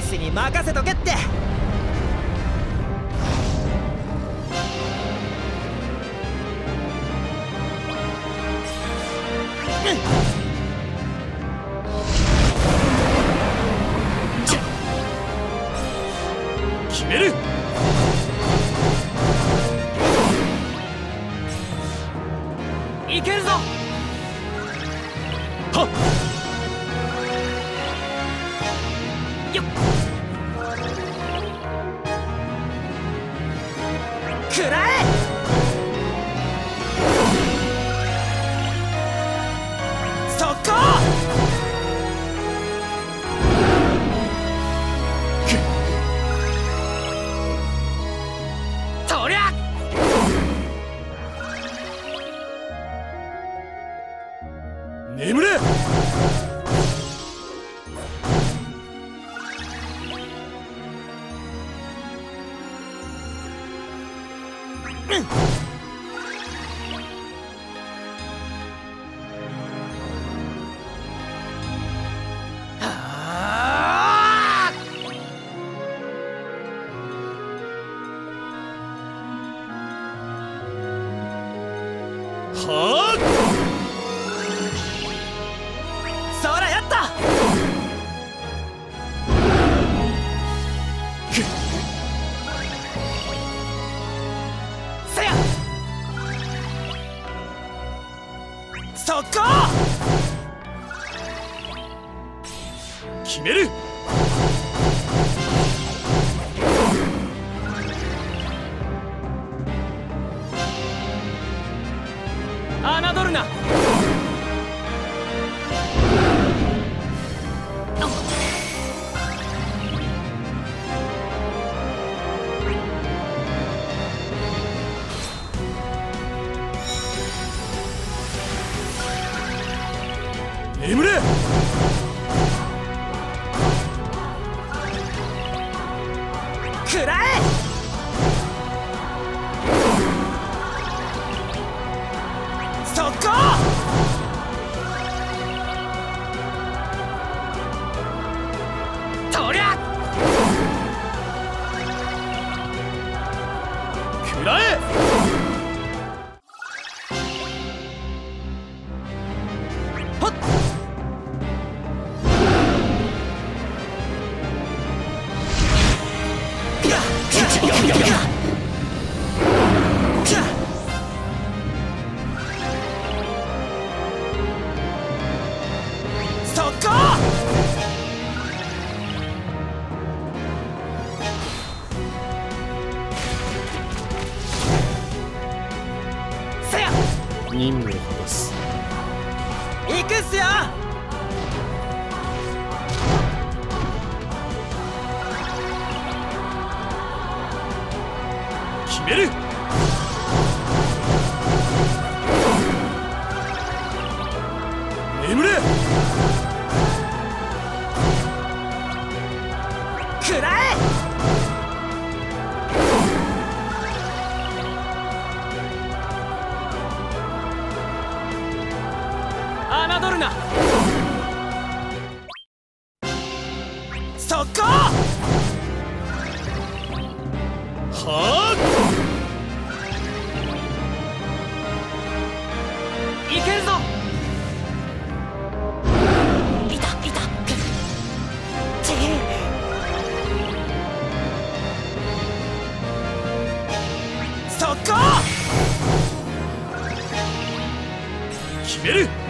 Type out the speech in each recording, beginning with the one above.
兵士に任せとけって。決める。いけるぞ。はっよっ。食らえ。速攻とりゃ。眠れ。あ。はあ。そこ！決める！Let's go. 任務を果たす。行くっすよ！決める！眠れ！食らえ速攻はいけるぞ。いたいたち速攻あ決める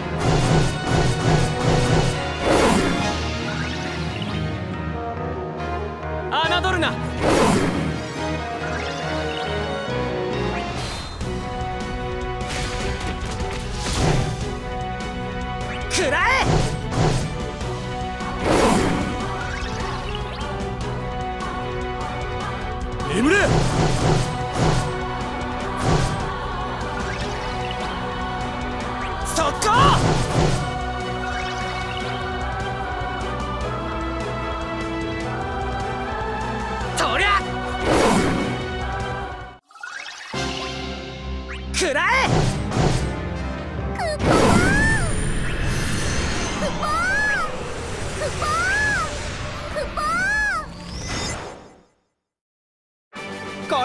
食らえ眠れ速攻とりゃ食らえ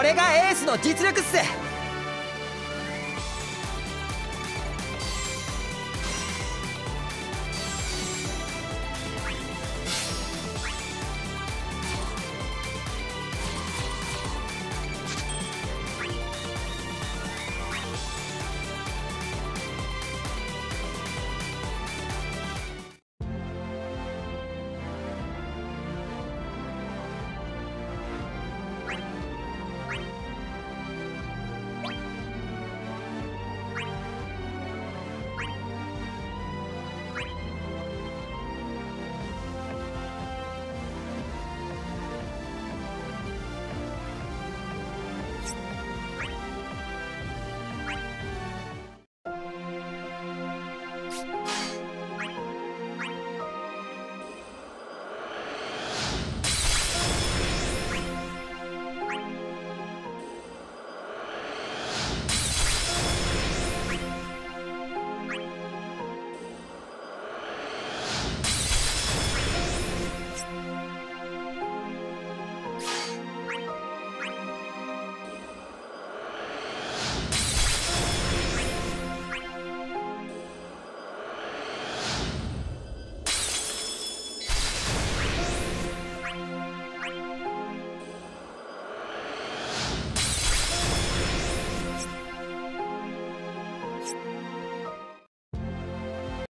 れがエースの実力っす。